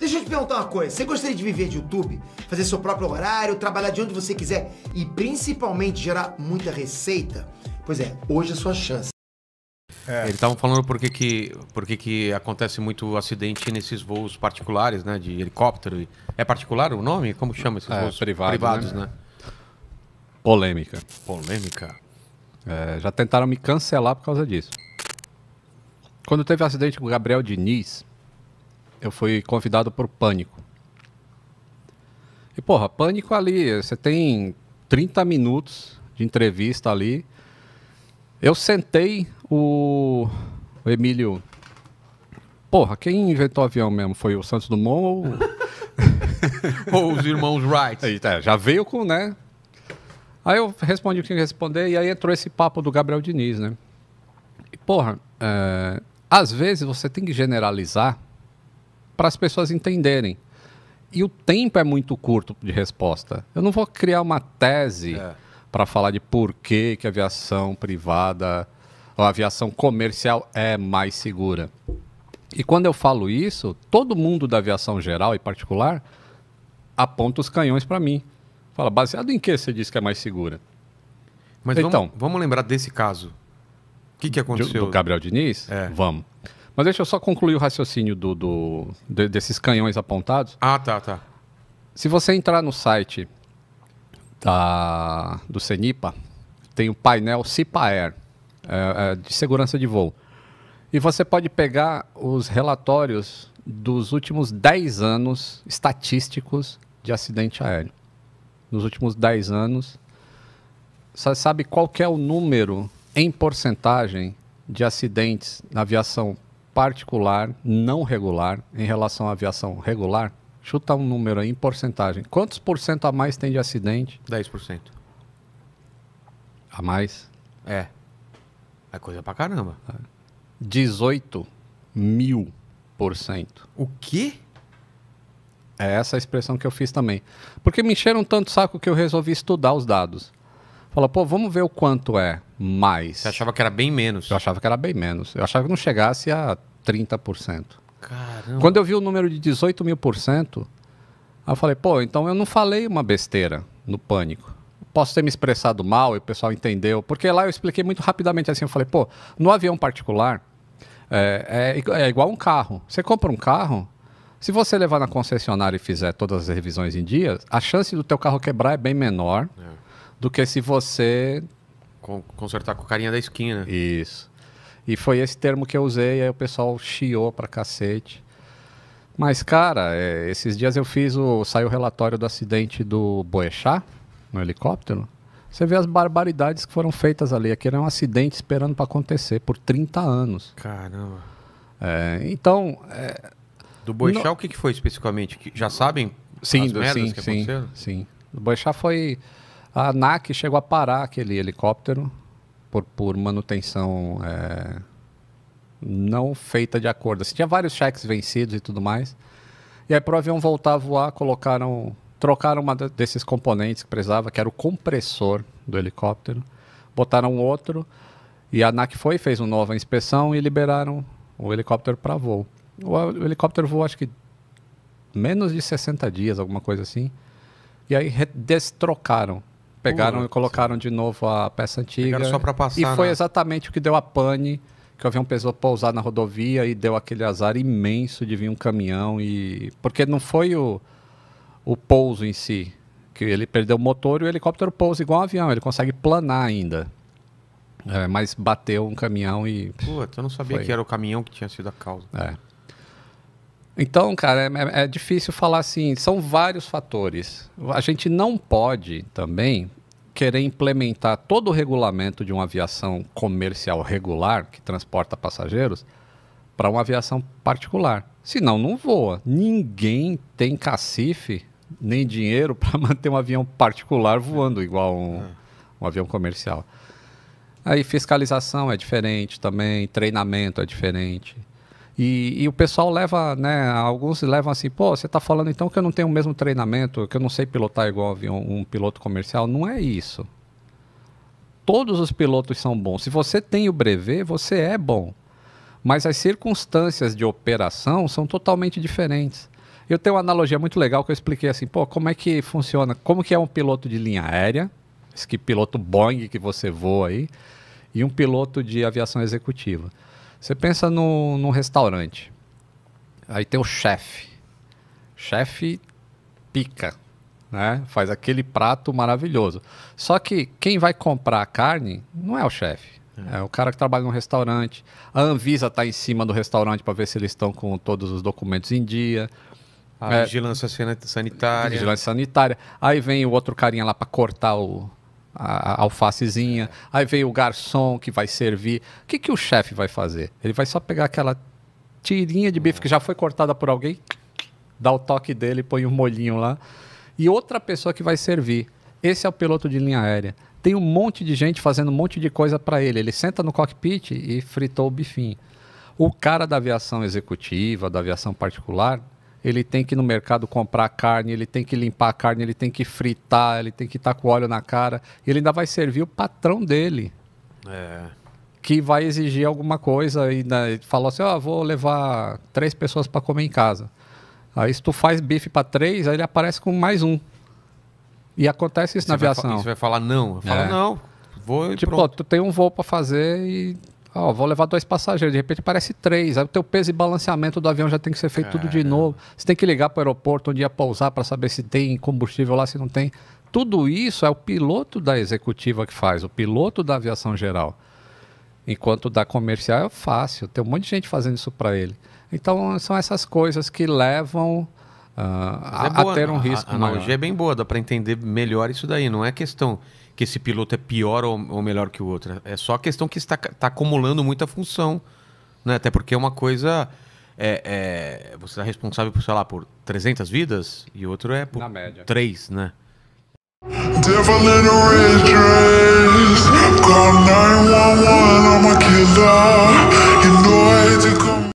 Deixa eu te perguntar uma coisa. Você gostaria de viver de YouTube? Fazer seu próprio horário, trabalhar de onde você quiser e principalmente gerar muita receita? Pois é, hoje é a sua chance. É. Eles estavam falando por que, que, por que, que acontece muito acidente nesses voos particulares, né? De helicóptero. É particular o nome? Como chama esses é, voos privado, privados, né? né? Polêmica. Polêmica. É, já tentaram me cancelar por causa disso. Quando teve o um acidente com o Gabriel Diniz, eu fui convidado por Pânico. E, porra, Pânico ali, você tem 30 minutos de entrevista ali. Eu sentei o, o Emílio. Porra, quem inventou o avião mesmo? Foi o Santos Dumont ou. ou os irmãos Wright? Aí, tá, já veio com, né? Aí eu respondi o que tinha que responder e aí entrou esse papo do Gabriel Diniz, né? E, porra, é, às vezes você tem que generalizar para as pessoas entenderem. E o tempo é muito curto de resposta. Eu não vou criar uma tese é. para falar de por que, que a aviação privada ou a aviação comercial é mais segura. E quando eu falo isso, todo mundo da aviação geral e particular aponta os canhões para mim. Fala, baseado em que você disse que é mais segura? Mas então, vamos, vamos lembrar desse caso. O que, que aconteceu? Do Gabriel Diniz? É. Vamos. Mas deixa eu só concluir o raciocínio do, do de, desses canhões apontados. Ah, tá, tá. Se você entrar no site da, do CENIPA, tem o painel CIPA-Air, é, é, de segurança de voo. E você pode pegar os relatórios dos últimos 10 anos estatísticos de acidente aéreo. Nos últimos 10 anos, você sabe qual é o número em porcentagem de acidentes na aviação particular não regular em relação à aviação regular? Chuta um número aí em porcentagem. Quantos por cento a mais tem de acidente? 10%. A mais? É. É coisa pra caramba. 18 mil por cento. O quê? É essa a expressão que eu fiz também. Porque me encheram tanto saco que eu resolvi estudar os dados. Fala, pô, vamos ver o quanto é mais. Você achava que era bem menos? Eu achava que era bem menos. Eu achava que não chegasse a 30%. Caramba. Quando eu vi o número de 18 mil por cento, eu falei, pô, então eu não falei uma besteira no pânico. Posso ter me expressado mal e o pessoal entendeu. Porque lá eu expliquei muito rapidamente assim. Eu falei, pô, no avião particular, é, é, é igual um carro. Você compra um carro, se você levar na concessionária e fizer todas as revisões em dia, a chance do teu carro quebrar é bem menor. É do que se você. Consertar com a carinha da esquina. Isso. E foi esse termo que eu usei, aí o pessoal chiou pra cacete. Mas, cara, é, esses dias eu fiz o. Saiu o relatório do acidente do Boechat, no helicóptero. Você vê as barbaridades que foram feitas ali. Aquele é um acidente esperando para acontecer por 30 anos. Caramba. É, então. É, do Boechat, no... o que, que foi especificamente? Já sabem sim, as merdas sim, que sim? Sim. O Boechat foi a ANAC chegou a parar aquele helicóptero por, por manutenção é, não feita de acordo. Assim, tinha vários cheques vencidos e tudo mais. E aí, para o avião voltar a voar, colocaram, trocaram uma desses componentes que precisava, que era o compressor do helicóptero, botaram outro. E a ANAC foi, fez uma nova inspeção e liberaram o helicóptero para voo. O, helicóptero voou, acho que menos de 60 dias, alguma coisa assim. E aí destrocaram Pegaram e colocaram de novo a peça antiga. Pegaram só para passar. E foi na... exatamente o que deu a pane, que o avião pesou pousar na rodovia e deu aquele azar imenso de vir um caminhão e porque não foi o, o pouso em si, que ele perdeu o motor e o helicóptero pousa igual um avião, ele consegue planar ainda. É, mas bateu um caminhão e. Putz, eu não sabia foi. que era o caminhão que tinha sido a causa. É. Então, cara, é, é, difícil falar assim. São vários fatores. A gente não pode também querer implementar todo o regulamento de uma aviação comercial regular que transporta passageiros para uma aviação particular. Senão, não voa. Ninguém tem cacife nem dinheiro para manter um avião particular voando igual um, um avião comercial. Aí fiscalização é diferente também, treinamento é diferente. E, e, o pessoal leva, né? Alguns levam assim, pô, você está falando então que eu não tenho o mesmo treinamento, que eu não sei pilotar igual um, um piloto comercial. Não é isso. Todos os pilotos são bons. Se você tem o brevet, você é bom. Mas as circunstâncias de operação são totalmente diferentes. Eu tenho uma analogia muito legal que eu expliquei assim, pô, como é que funciona, como que é um piloto de linha aérea, esse que piloto Boeing que você voa aí, e um piloto de aviação executiva. Você pensa no, num restaurante, aí tem o chefe, chefe pica, né? Faz aquele prato maravilhoso. Só que quem vai comprar a carne não é o chefe. É o cara que trabalha no restaurante. A Anvisa está em cima do restaurante para ver se eles estão com todos os documentos em dia. A É. vigilância sani- sanitária. Vigilância sanitária. Aí vem o outro carinha lá para cortar o, a, alfacezinha. Aí vem o garçom que vai servir. O que, que o chefe vai fazer? Ele vai só pegar aquela tirinha de bife que já foi cortada por alguém, dá o toque dele, põe um molhinho lá. E outra pessoa que vai servir. Esse é o piloto de linha aérea. Tem um monte de gente fazendo um monte de coisa para ele. Ele senta no cockpit e fritou o bifinho. O cara da aviação executiva, da aviação particular, ele tem que ir no mercado comprar carne, ele tem que limpar a carne, ele tem que fritar, ele tem que estar com óleo na cara. Ele ainda vai servir o patrão dele, É. que vai exigir alguma coisa e né, ele falou assim: Ó, vou levar três pessoas para comer em casa. Aí, se tu faz bife para três, aí ele aparece com mais um. E acontece isso Você na aviação. Você vai falar não. Eu falo, É. não. Vou e Tipo, ó, pronto. tu tem um voo para fazer e. Ó, vou levar dois passageiros, de repente parece três. Aí o teu peso e balanceamento do avião já tem que ser feito tudo de novo. Você tem que ligar para o aeroporto onde ia pousar para saber se tem combustível lá, se não tem. Tudo isso é o piloto da executiva que faz, o piloto da aviação geral. Enquanto da comercial é fácil, tem um monte de gente fazendo isso para ele. Então são essas coisas que levam a, é boa, a ter um a- risco A analogia maior. é bem boa, dá pra entender melhor isso daí. Não é questão que esse piloto é pior ou, ou melhor que o outro. É só a questão que está, está acumulando muita função. Né? Até porque é uma coisa. É, é, você está responsável por, sei lá, por 300 vidas e o outro é por Na média. 3, né? Devil in a red dress. Call 911, I'm a killer.